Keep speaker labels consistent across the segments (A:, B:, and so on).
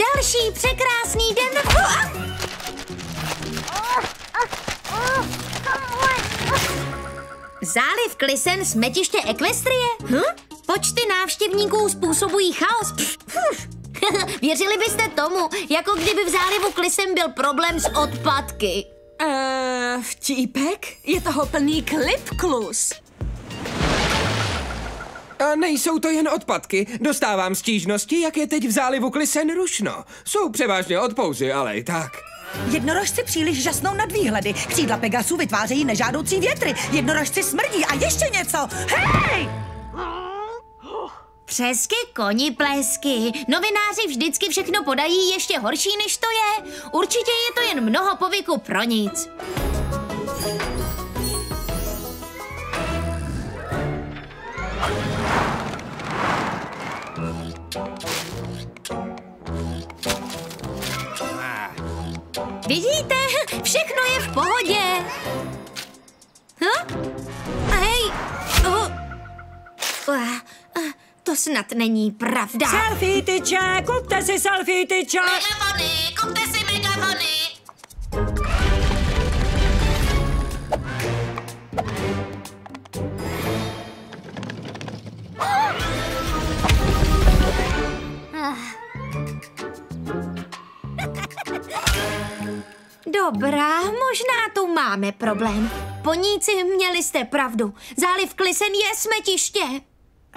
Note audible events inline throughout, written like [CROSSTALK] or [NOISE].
A: další překrásný den. Záliv Klisen, smetiště Equestrie? Hm? Počty návštěvníků způsobují chaos. [LAUGHS] Věřili byste tomu, jako kdyby v zálivu Klisen byl problém s odpadky.
B: Uh, vtípek? Je toho plný klipklus.
C: A nejsou to jen odpadky. Dostávám stížnosti, jak je teď v zálivu Klisen rušno. Jsou převážně odpouzy, ale i tak.
D: Jednorožci příliš žasnou nad výhledy. Křídla Pegasu vytvářejí nežádoucí větry. Jednorožci smrdí a ještě něco. Hej!
A: Přesky, koni, plesky. Novináři vždycky všechno podají ještě horší, než to je. Určitě je to jen mnoho povyku pro nic. Vidíte? Všechno je v pohodě. Hm? Hej! Uh. Uh. To snad není pravda.
B: Selfie tyče, kupte si selfie tyče.
A: Megafony, kupte Dobrá, možná tu máme problém. Poníci, měli jste pravdu. Záliv Klisen je smetiště.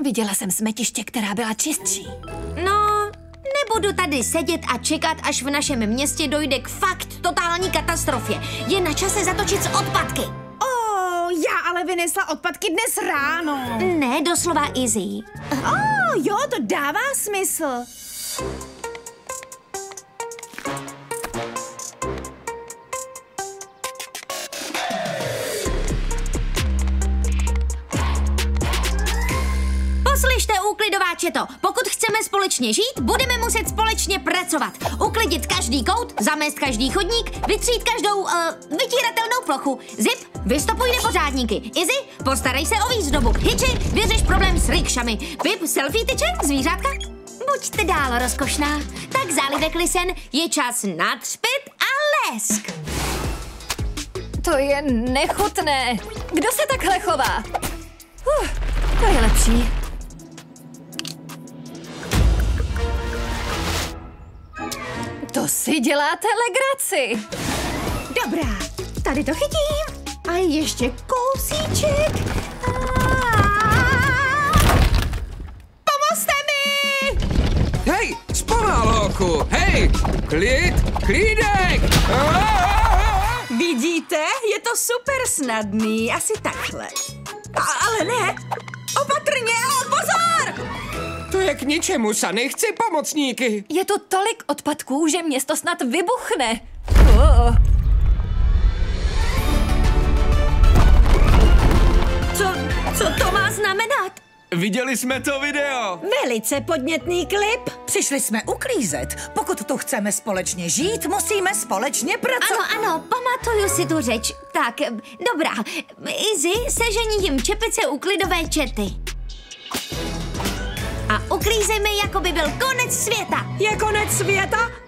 D: Viděla jsem smetiště, která byla čistší.
A: No, nebudu tady sedět a čekat, až v našem městě dojde k fakt totální katastrofě. Je na čase zatočit z odpadky.
E: Oh, já ale vynesla odpadky dnes ráno.
A: Ne, doslova Izzy.
E: Oh, jo, to dává smysl.
A: Úklidováče to. Pokud chceme společně žít, budeme muset společně pracovat. Uklidit každý kout, zamést každý chodník, vytřít každou uh, vytíratelnou plochu. Zip, vystopuj nepořádníky. Izzy, postarej se o výzdobu. Hiči, vyřeš problém s rikšami. Pip, selfie tyče, zvířátka. Buďte dál rozkošná. Tak zálivek lisen je čas na třpit a lesk.
F: To je nechutné. Kdo se takhle chová? Uh, to je lepší. To si děláte legraci.
E: Dobrá, tady to chytím. A ještě kousíček. Pomozte mi!
C: Hej, zpomal, holku! Hej, klid, klídek!
B: Vidíte? Je to super snadný. Asi takhle. A, ale ne. Opatrně, pozor!
C: To je k ničemu, Sany, chci pomocníky.
F: Je tu tolik odpadků, že město snad vybuchne. Oh.
B: Co, co to má znamenat?
C: Viděli jsme to video.
B: Velice podnětný klip.
D: Přišli jsme uklízet. Pokud tu chceme společně žít, musíme společně pracovat.
A: Ano, ano, pamatuju si tu řeč. Tak, dobrá. Izzy, sežení jim čepice uklidové čety. A uklízejme, jako by byl konec světa.
B: Je konec světa?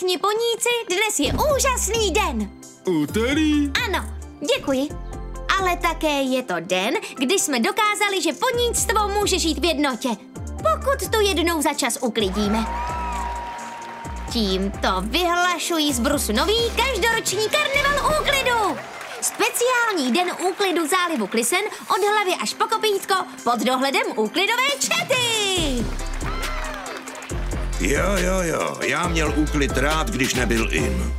A: Všichni poníci, dnes je úžasný den.
C: Úterý.
A: Ano, děkuji. Ale také je to den, kdy jsme dokázali, že poníctvo může žít v jednotě. Pokud to jednou za čas uklidíme. Tímto vyhlašují z Brusu nový každoroční karneval úklidu. Speciální den úklidu zálivu Klisen od hlavy až po kopítko pod dohledem úklidové čety.
G: Jo, jo, jo, já měl úklid rád, když nebyl in.